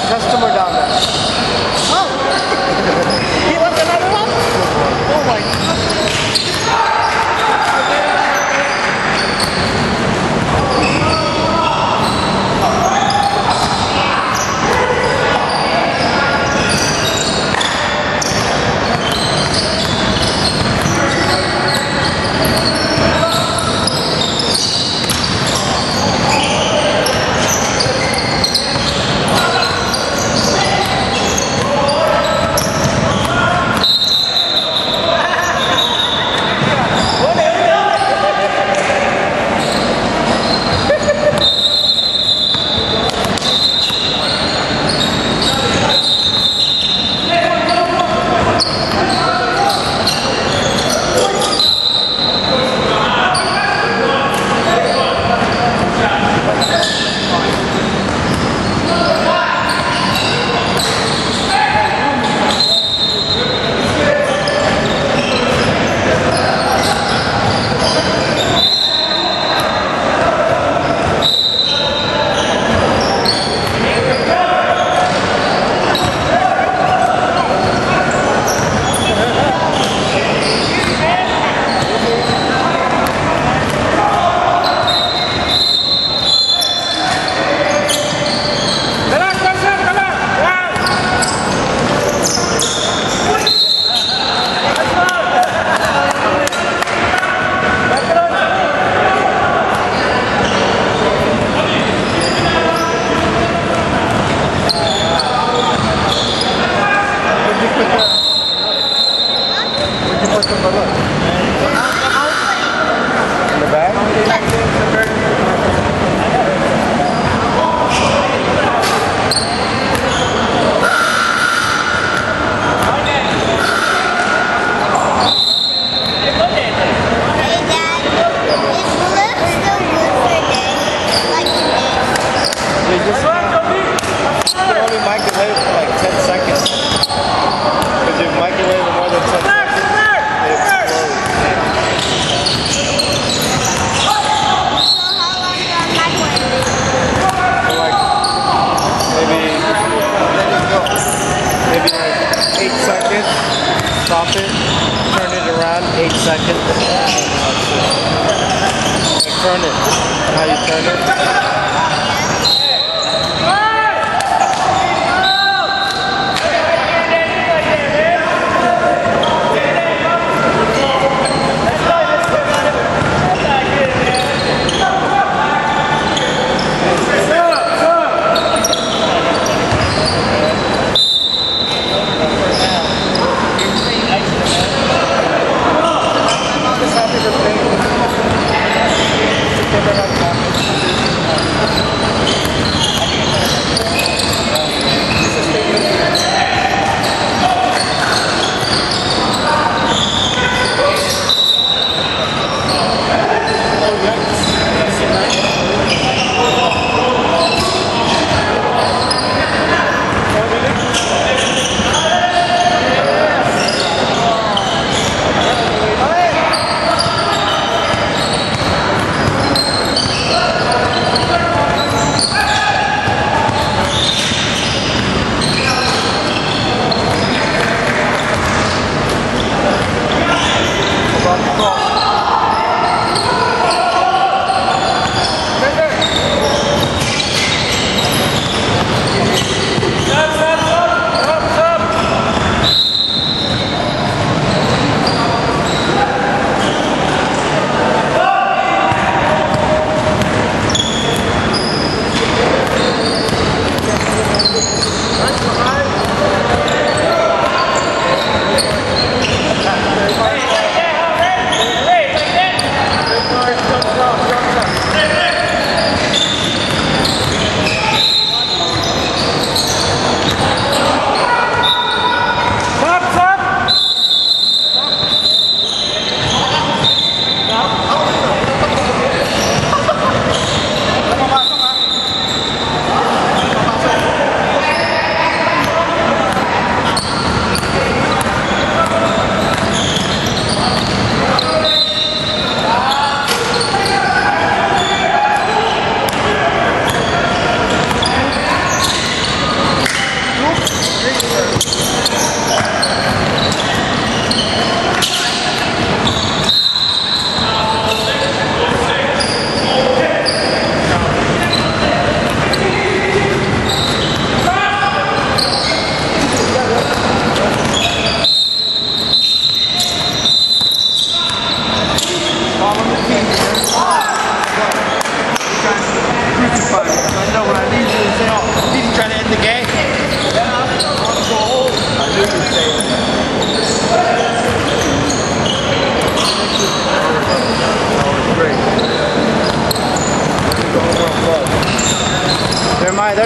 customer down there. 8 seconds, stop it, turn it around 8 seconds. Like turn it, how you turn it.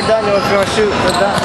They're done, you're gonna shoot. They're done.